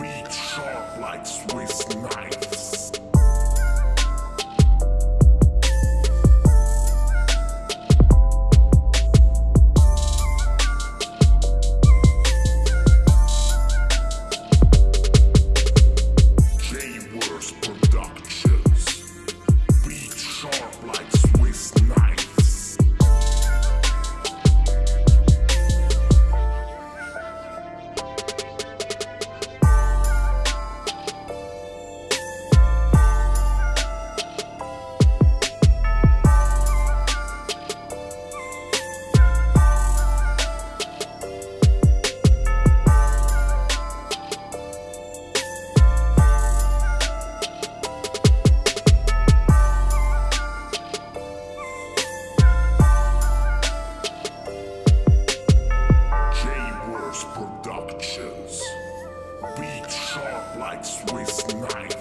Beat sharp like Swiss knives. Right.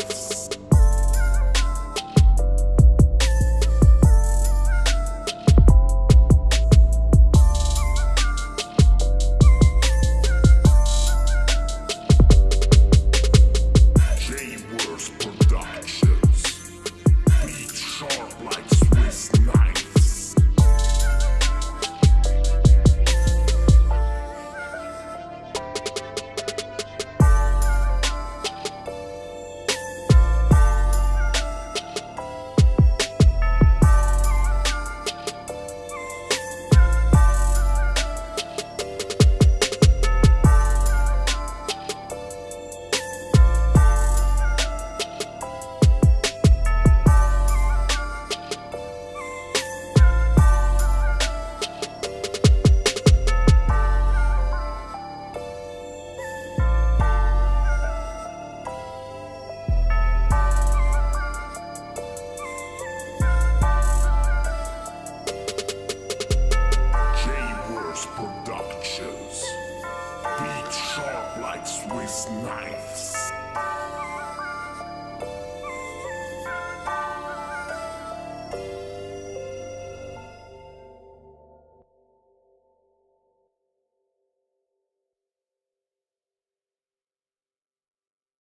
structures, beat sharp like Swiss knives.